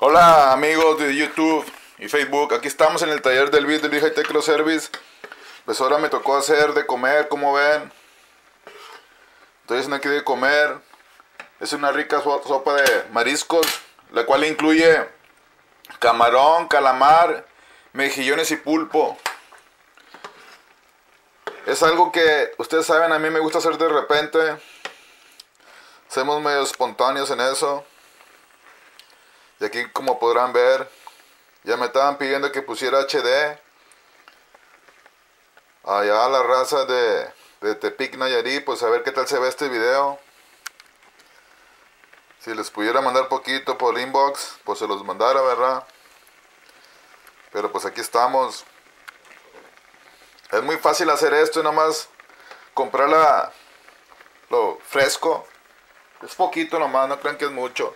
Hola amigos de YouTube y Facebook, aquí estamos en el taller del beat del High Tech Service. Pues ahora me tocó hacer de comer, como ven. Estoy haciendo aquí de comer. Es una rica sopa de mariscos, la cual incluye camarón, calamar, mejillones y pulpo. Es algo que ustedes saben, a mí me gusta hacer de repente. Somos medio espontáneos en eso. Y aquí como podrán ver, ya me estaban pidiendo que pusiera HD. Allá la raza de, de Tepic Nayarit, pues a ver qué tal se ve este video. Si les pudiera mandar poquito por inbox, pues se los mandara, ¿verdad? Pero pues aquí estamos. Es muy fácil hacer esto y nomás comprar la, lo fresco. Es poquito nomás, no crean que es mucho.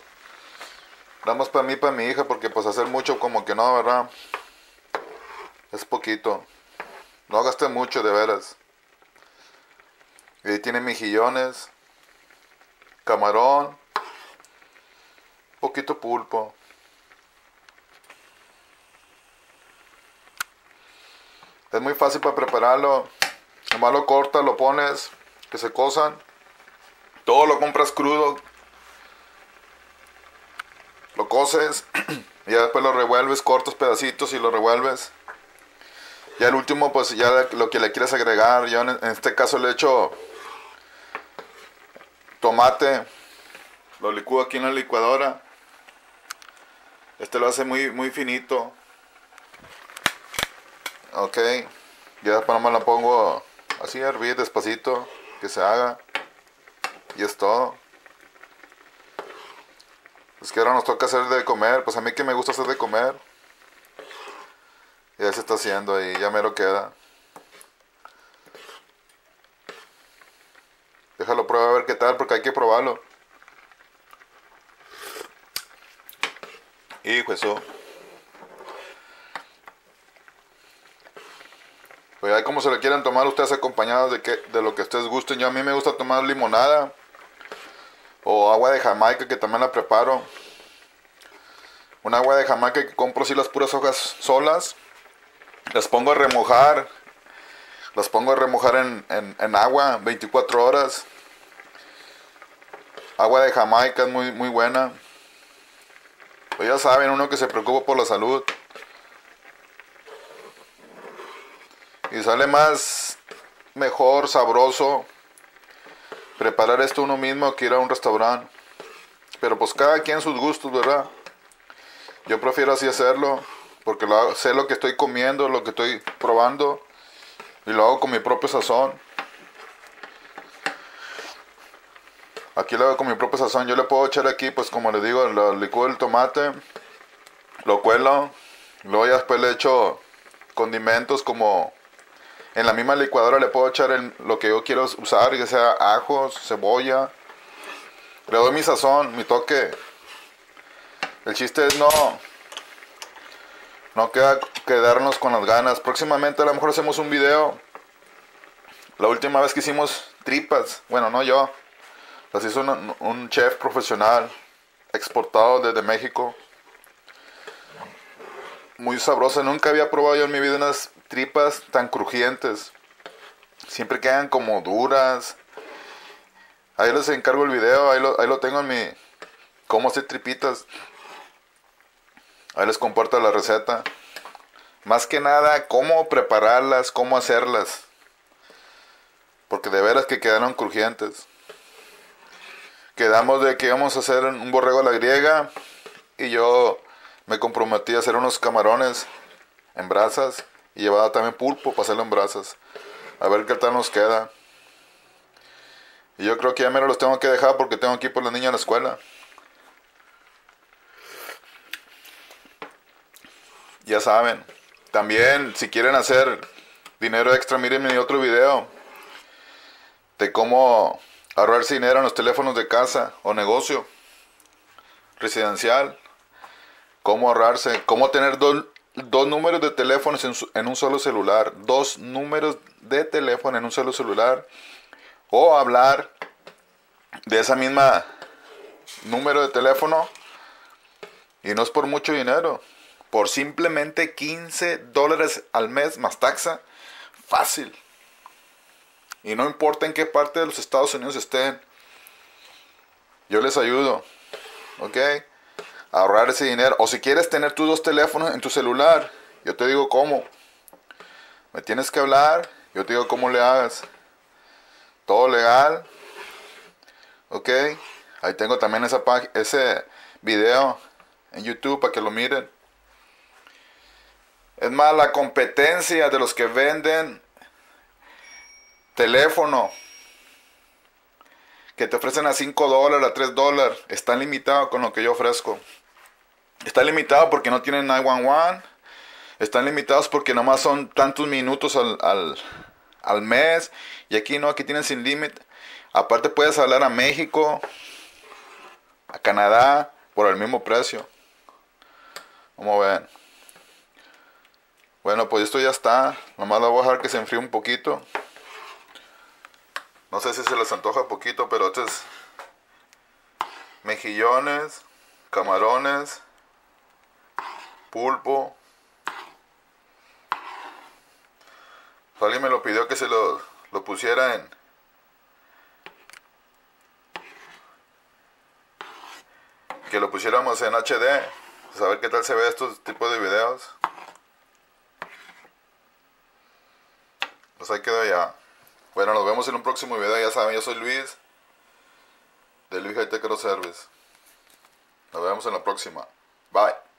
Damos para mí, para mi hija, porque pues hacer mucho como que no, ¿verdad? Es poquito. No gasté mucho, de veras. Y ahí tiene mejillones, camarón, poquito pulpo. Es muy fácil para prepararlo. Nomás lo cortas, lo pones, que se cosan. Todo lo compras crudo, coces, ya después lo revuelves, cortos pedacitos y lo revuelves. Ya el último, pues ya lo que le quieres agregar, yo en este caso le echo tomate, lo licúo aquí en la licuadora. Este lo hace muy, muy finito. Ok, ya para más la pongo así a hervir despacito, que se haga. Y es todo. Es que ahora nos toca hacer de comer. Pues a mí que me gusta hacer de comer. Ya se está haciendo ahí, ya me lo queda. Déjalo prueba a ver qué tal, porque hay que probarlo. Hijo eso. Pues ahí como se lo quieran tomar ustedes acompañados de, que, de lo que ustedes gusten. Yo a mí me gusta tomar limonada agua de Jamaica que también la preparo. Un agua de Jamaica que compro así las puras hojas solas. Las pongo a remojar. Las pongo a remojar en, agua 24 horas. Agua de Jamaica es muy, muy buena. Pues ya saben, uno que se preocupa por la salud. Y sale más mejor, sabroso preparar esto uno mismo que ir a un restaurante. Pero pues cada quien sus gustos, ¿verdad? Yo prefiero así hacerlo, porque sé lo que estoy comiendo, lo que estoy probando, y lo hago con mi propio sazón. Aquí lo hago con mi propio sazón. Yo le puedo echar aquí, pues como le digo, el licúo del tomate, lo cuelo, luego ya después le echo condimentos como en la misma licuadora le puedo echar lo que yo quiero usar, ya sea ajos, cebolla. Le doy mi sazón, mi toque. El chiste es no, no queda, quedarnos con las ganas. Próximamente a lo mejor hacemos un video. La última vez que hicimos tripas, bueno, no yo, las hizo un, chef profesional exportado desde México. Muy sabrosa, nunca había probado yo en mi vida unas tripas tan crujientes. Siempre quedan como duras. Ahí les encargo el video, ahí lo, ahí lo tengo en mi... Cómo hacer tripitas. Ahí les comparto la receta. Más que nada, cómo prepararlas, cómo hacerlas. Porque de veras que quedaron crujientes. Quedamos de que íbamos a hacer un borrego a la griega. Y yo me comprometí a hacer unos camarones en brasas. Y llevaba también pulpo para hacerlo en brasas. A ver qué tal nos queda. Y yo creo que ya menos los tengo que dejar porque tengo que ir por la niña a la escuela. Ya saben. También, si quieren hacer dinero extra, miren mi otro video de cómo ahorrarse dinero en los teléfonos de casa o negocio residencial. Cómo ahorrarse, cómo tener dos dos números de teléfonos en, un solo celular, dos números de teléfono en un solo celular, o hablar de esa misma número de teléfono Y no es por mucho dinero. Por simplemente 15 dólares al mes más taxa. Fácil. Y no importa en qué parte de los Estados Unidos estén. Yo les ayudo. ¿Ok? Ahorrar ese dinero. O si quieres tener tus dos teléfonos en tu celular. Yo te digo cómo. Me tienes que hablar. Yo te digo cómo le hagas. Todo legal. ¿Ok? Ahí tengo también esa ese video en YouTube para que lo miren. Es más, la competencia de los que venden teléfono que te ofrecen a 5 dólares, a 3 dólares, está limitado con lo que yo ofrezco. Está limitado porque no tienen 911. Están limitados porque nomás son tantos minutos al, al, al mes. Y aquí no, aquí tienen sin límite. Aparte puedes hablar a México, a Canadá, por el mismo precio. Como ven. Bueno, pues esto ya está. Nomás la voy a dejar que se enfríe un poquito. No sé si se les antoja poquito, pero este es mejillones, camarones, pulpo. Alguien me lo pidió que se lo, lo pusiera en, que lo pusiéramos en HD. A ver qué tal se ve estos tipos de videos. Pues ahí quedó ya. Bueno, nos vemos en un próximo video. Ya saben, yo soy Luis. De Luis High. Nos vemos en la próxima. Bye.